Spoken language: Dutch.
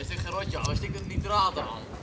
is dit geen rotje, ik het het nitraat aan.